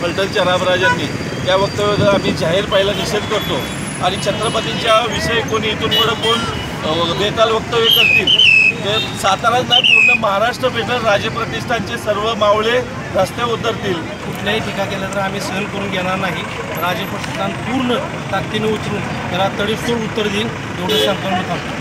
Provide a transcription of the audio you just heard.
फलटणच्या चराबराजांनी. त्या वक्तव्याचा आम्ही जाहीर पाहिला निषेध करतो. आणि छत्रपतींच्या विषय कोणी इथून पुढं कोण बेताल वक्तव्य करतील. ते साताराच नाही पूर्ण महाराष्ट्र भेटल राजे प्रतिष्ठानचे सर्व मावळे रस्ते उतरतील. कुठल्याही टीका केल्या तर आम्ही सहन करून घेणार नाही. राजे प्रतिष्ठान पूर्ण ताकदीने उचलून त्याला तडीफोड उत्तर देईन. एवढं सांगतो थांबतो.